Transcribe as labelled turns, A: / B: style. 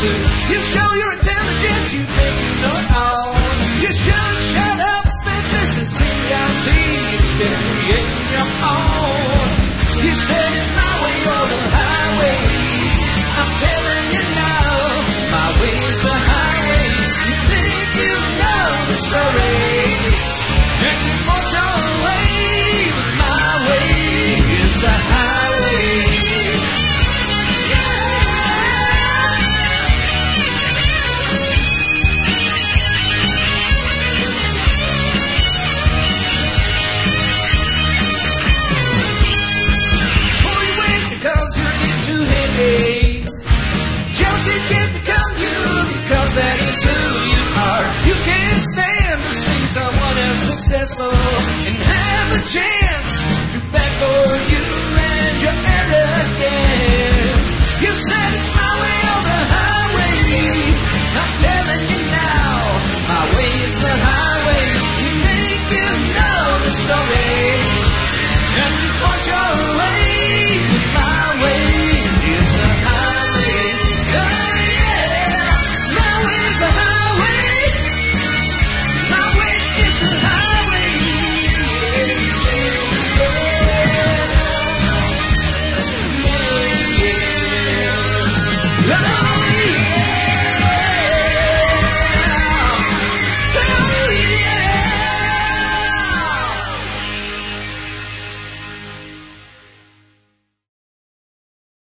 A: You show your intelligence, you think you know it. You should shut up and listen to your team instead of your own. You said it's my Jealousy can become you because that is who you are. You can't stand to see someone else successful and have a chance to back for you and your.